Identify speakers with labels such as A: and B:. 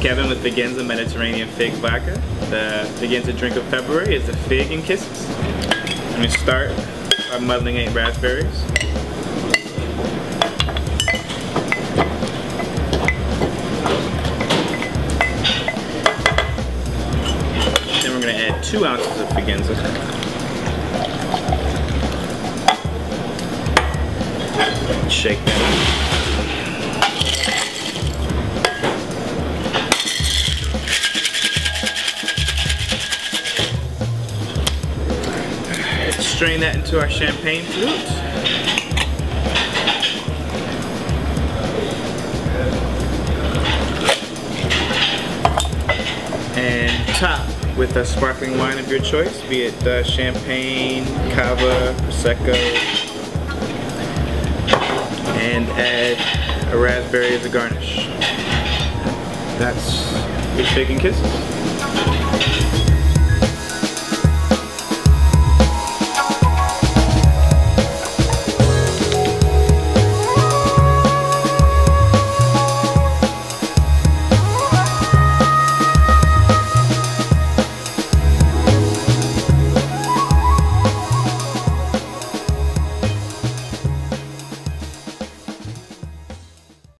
A: Kevin with Figenza Mediterranean Fig Vodka. The Figenza drink of February is the Fig and Kisses. Going to start by muddling eight raspberries. Then we're going to add two ounces of Figenza. Shake that. Strain that into our champagne flute. And top with a sparkling wine of your choice, be it uh, champagne, cava, prosecco, and add a raspberry as a garnish. That's your Fig and Kisses.